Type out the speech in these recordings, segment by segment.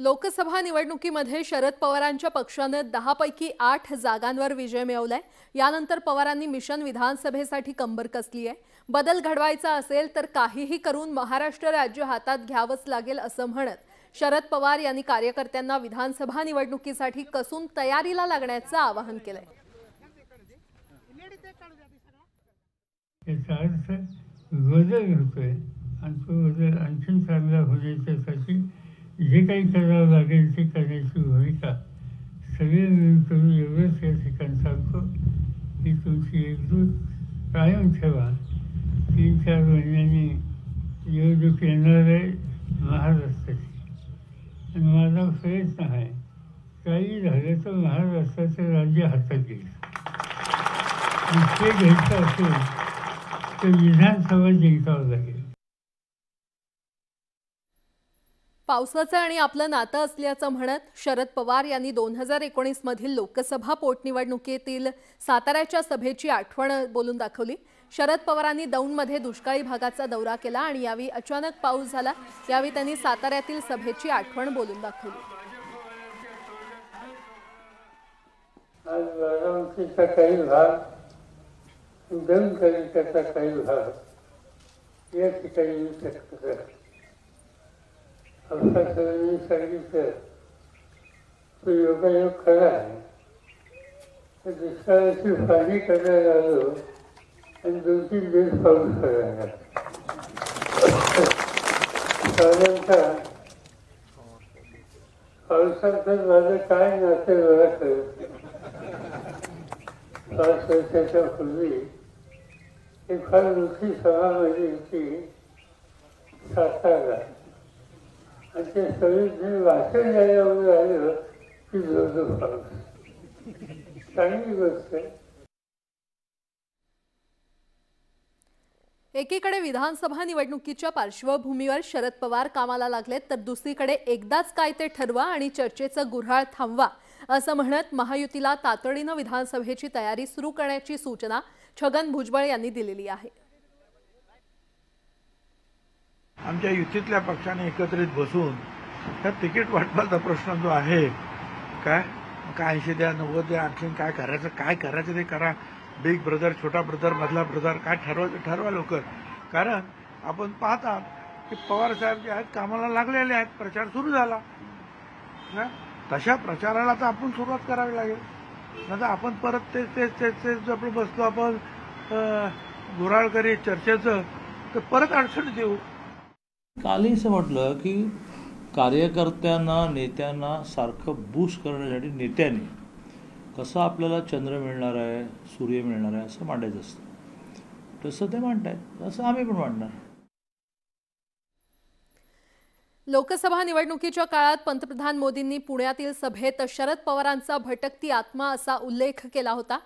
लोकसभा निवडणुकीमध्ये शरद पवारांच्या पक्षानं दहापैकी आठ जागांवर विजय मिळवलाय. यानंतर पवारांनी मिशन विधानसभेसाठी कंबर कसली आहे? बदल घडवायचा असेल तर काहीही करून महाराष्ट्र राज्य हातात घ्यावंच लागेल असं म्हणत शरद पवार यांनी कार्यकर्त्यांना विधानसभा निवडणुकीसाठी कसून तयारीला लागण्याचं आवाहन केलंय. आणि तो आणखीन चांगला होण्याच्या जे काही करावं लागेल ते करण्याची भूमिका सगळे मिळून करून एवढंच या ठिकाणी सांगतो. की तुमची एकजूट कायम ठेवा. तीन चार महिन्यांनी निवडणूक येणार आहे महाराष्ट्राची. आणि माझा प्रयत्न आहे काही झालं तर महाराष्ट्राचं राज्य हातात येईल. ते घ्यायचं असेल तर विधानसभा जिंकावं लागेल. पावसाचं आणि आपलं नातं असल्याचं म्हणत शरद पवार यांनी दोन हजार एकोणीसमधील लोकसभा पोटनिवडणुकीतील साताऱ्याच्या सभेची आठवण बोलून दाखवली. शरद पवारांनी दौंडमध्ये दुष्काळी भागाचा दौरा केला आणि यावेळी अचानक पाऊस झाला. यावेळी त्यांनी साताऱ्यातील सभेची आठवण बोलून दाखवली. आज काही भाग काही भाग या ठिकाणी मी व्यक्त करतो सांगितलं तो योगायोग खरा आहे तर दुष्काळाची पाणी करायला आलो आणि दोन तीन दिवस पाऊस करायला साधारणतः पावसाचं माझं काय नातं मला कळत पाच वर्षाच्या पूर्वी हे फार मोठी सभा माझी होती सातारा. ते सगळे मी भाषण द्यायला आलं की जोरदो चांगली गोष्ट आहे एकीकडे विधानसभा निवडणुकीच्या पार्श्वभूमीवर शरद पवार कामाला लागलेत तर दुसरीकडे एकदाच काय ते ठरवा आणि चर्चेचं गुऱ्हाळ थांबवा असं म्हणत महायुतीला तातडीनं विधानसभेची तयारी सुरू करण्याची सूचना छगन भुजबळ यांनी दिलेली आहे. आमच्या युतीतल्या पक्षाने एकत्रित बसून ह्या तिकीट वाटपाचा प्रश्न जो आहे काय? काय ऐंशी द्या नव्वद द्या आणखीन काय करायचं? काय करायचं ते करा. बिग ब्रदर छोटा ब्रदर मधला ब्रदर काय ठरवायचं ठरवा लवकर. कारण आपण पाहतात की पवार साहेब जे आहेत कामाला लागलेले आहेत. प्रचार सुरू झाला. ना तशा प्रचाराला तर आपण सुरुवात करावी लागेल. नाही आपण परत तेच तेच तेच तेच आपण बसलो आपण गुराळ करी चर्चेचं तर परत अडचणीत येऊ. कालही असं म्हटलं की कार्यकर्त्यांना नेत्यांना सारखं बूस्ट करण्यासाठी नेत्याने कसं आपल्याला चंद्र मिळणार आहे सूर्य मिळणार आहे असं मांडायचं असतं. तसं ते मांडतायत. तसं आम्ही पण मांडणार. लोकसभा निवडणुकीच्या काळात पंतप्रधान मोदींनी पुण्यातील सभेत शरद पवारांचा भटकती आत्मा असा उल्लेख केला होता.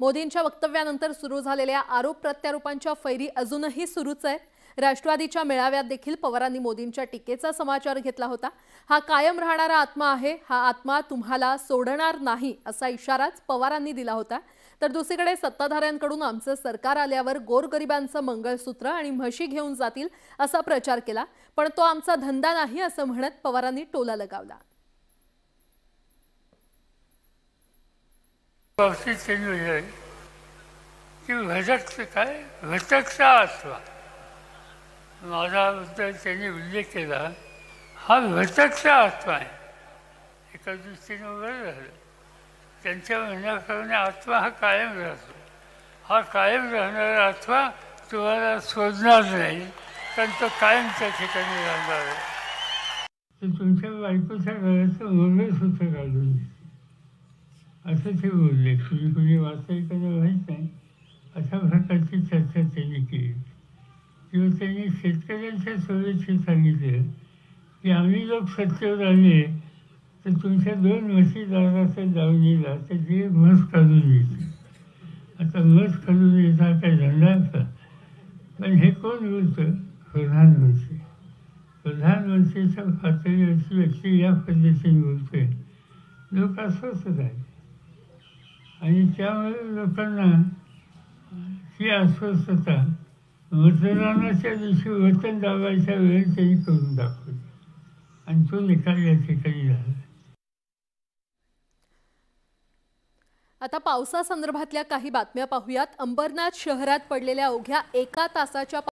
मोदींच्या वक्तव्यानंतर सुरू झालेल्या आरोप प्रत्यारोपांच्या फैरी अजूनही सुरूच आहेत. राष्ट्रवादीच्या मेळाव्यात देखील पवारांनी मोदींच्या टीकेचा समाचार घेतला होता. हा कायम राहणारा आत्मा आहे हा आत्मा तुम्हाला सोडणार नाही असा इशाराच पवारांनी दिला होता. तर दुसरीकडे सत्ताधाऱ्यांकडून आमचं सरकार आल्यावर गोरगरिबांचं मंगळसूत्र आणि म्हशी घेऊन जातील असा प्रचार केला पण तो आमचा धंदा नाही असं म्हणत पवारांनी टोला लगावला. त्यांनी काय? घटकचा माझा त्यांनी उल्लेख केला हा घटकचा आत्मा आहे. एका दृष्टीने वगैरे झालं. त्यांच्या म्हणण्याप्रमाणे आत्मा हा कायम राहतो. हा कायम राहणारा आत्मा तुम्हाला शोधणार नाही कारण तो कायम त्या ठिकाणी राहणार आहे. तुमच्या बायकोच्या घराचं मंगळसूत्र काढून असं ते बोलले. तुम्ही कुणी वाचताय का माहीत नाही अशा प्रकारची चर्चा त्यांनी केली किंवा त्यांनी शेतकऱ्यांच्या सांगितले. की आम्ही लोक सत्तेवर आले तर तुमच्या दोन म्हशी जाऊन येला तर जे म्हस काढून येते आता म्हस काढून येता काय धंदा पण हे कोण बोलतं? प्रधानमंत्री. प्रधानमंत्रीच्या पातळीवरची व्यक्ती या पद्धतीने बोलते. लोक अस्वस्थ झाले आणि त्यामुळे लोकांना ही अस्वस्थता मतदानाच्या दिवशी वतन दाबायच्या वेळ त्यांनी करून दाखवली. आणि तो निकाल या ठिकाणी झाला. आता पावसासंदर्भातल्या काही बातम्या पाहूयात. अंबरनाथ शहरात पडलेल्या अवघ्या एका तासाच्या